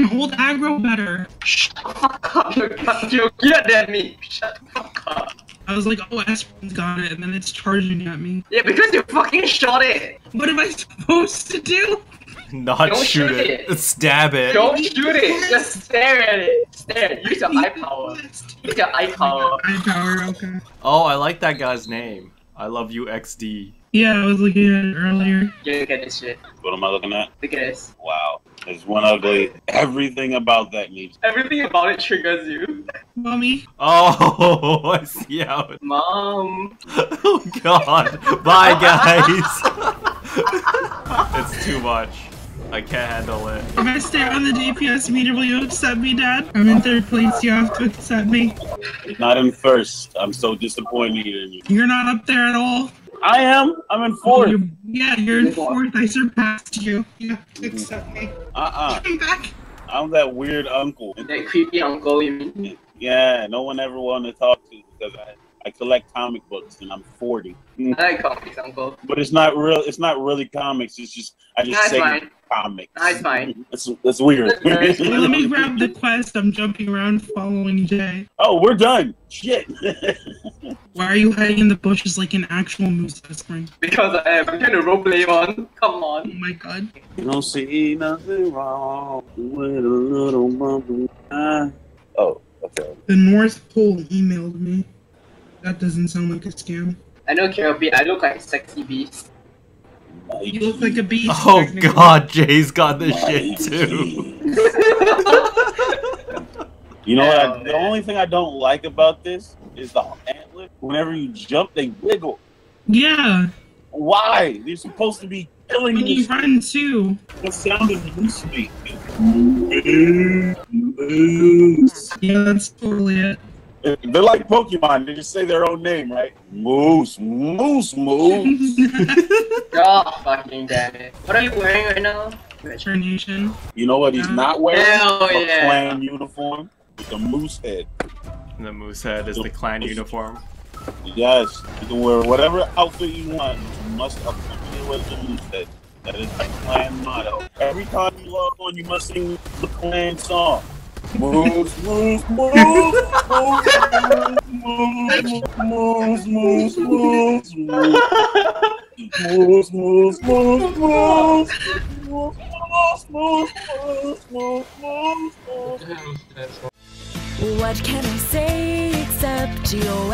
hold aggro better. Shut the fuck up, you got you good at me. Shut the fuck up. I was like, oh, Esperan's got it, and then it's charging at me. Yeah, because you fucking shot it. What am I supposed to do? Not Don't shoot, shoot it. it. Stab it. Don't shoot it. Just stare at it. Stare. Use your eye power. Use your eye power. Eye power, okay. Oh, I like that guy's name. I love you, XD. Yeah, I was looking at it earlier. Yeah, look at this shit. What am I looking at? Look at this. Wow. There's one ugly. Everything about that needs. Everything about it triggers you. Mommy. Oh, I see how it. Mom. Oh God! Bye, guys. it's too much. I can't handle it. If I stay on the DPS meter, will you accept me, Dad? I'm in third place. You have to accept me. Not in first. I'm so disappointed in you. You're not up there at all. I am. I'm in oh, fourth. You're- yeah, you're in fourth. I surpassed you. You have to accept me. Uh-uh. Come back. I'm that weird uncle. That creepy uncle, you mean? Yeah, no one ever wanted to talk to because I, I collect comic books and I'm 40. I like comics, uncle. But it's not real. It's not really comics. It's just I just That's say fine. comics. That's fine. That's that's weird. That's Well, let me grab the quest. I'm jumping around following Jay. oh, we're done. Shit. Why are you hiding in the bushes like an actual moose this spring? Because I am. I'm trying to roleplay one. Come on. Oh my god. you don't see nothing wrong with a little bumpy eye. Oh, okay. The North Pole emailed me. That doesn't sound like a scam. I know Kirby. I look like a sexy beast. You look like a beast. Oh. God, Jay's got this shit too. You know what? Oh, I, the oh, only thing I don't like about this is the antler. Whenever you jump, they wiggle. Yeah, Why? They're supposed to be killing when you you. run too. What sound does moose make? Moose. Yeah, that's totally it. They're like Pokemon. They just say their own name, right? Moose, moose, moose. Oh, fucking damn it. What are you wearing right now? Returnation. You know what he's not wearing? Hell a yeah. clan uniform with a moose head. The moose head is the clan uniform. Yes, you can wear whatever outfit you want. You must accompany with the moose head. That is the clan motto. Every time you log on, you must sing the clan song. Moose, moose, moose, moose, moose, moose, moose, moose, moose, moose, moose, moose, moose, moose, moose, moose, moose, moose. What can I say except welcome?